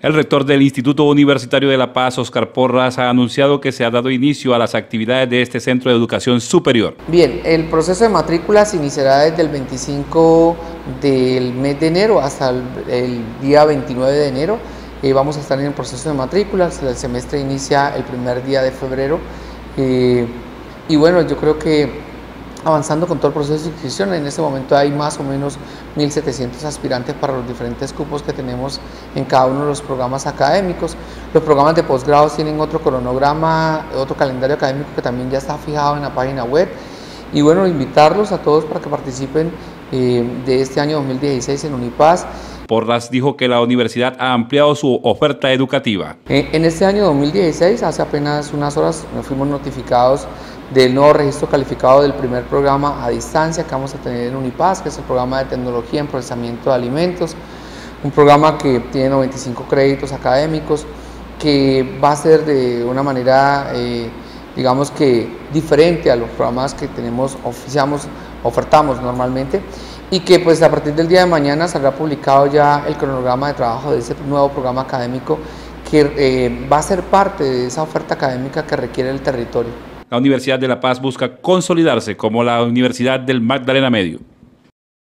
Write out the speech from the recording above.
El rector del Instituto Universitario de La Paz, Oscar Porras, ha anunciado que se ha dado inicio a las actividades de este Centro de Educación Superior. Bien, el proceso de matrículas iniciará desde el 25 del mes de enero hasta el, día 29 de enero. Eh, vamos a estar en el proceso de matrículas, el semestre inicia el primer día de febrero. Eh, y bueno, yo creo que avanzando con todo el proceso de inscripción. En este momento hay más o menos 1.700 aspirantes para los diferentes cupos que tenemos en cada uno de los programas académicos. Los programas de posgrado tienen otro cronograma, otro calendario académico que también ya está fijado en la página web. Y bueno, invitarlos a todos para que participen eh, de este año 2016 en Unipaz. Porras dijo que la universidad ha ampliado su oferta educativa. En este año 2016, hace apenas unas horas, nos fuimos notificados del nuevo registro calificado del primer programa a distancia que vamos a tener en Unipaz, que es el programa de tecnología en procesamiento de alimentos, un programa que tiene 95 créditos académicos, que va a ser de una manera, eh, digamos que diferente a los programas que tenemos, oficiamos, ofertamos normalmente, y que pues a partir del día de mañana saldrá publicado ya el cronograma de trabajo de ese nuevo programa académico que eh, va a ser parte de esa oferta académica que requiere el territorio la Universidad de La Paz busca consolidarse como la Universidad del Magdalena Medio.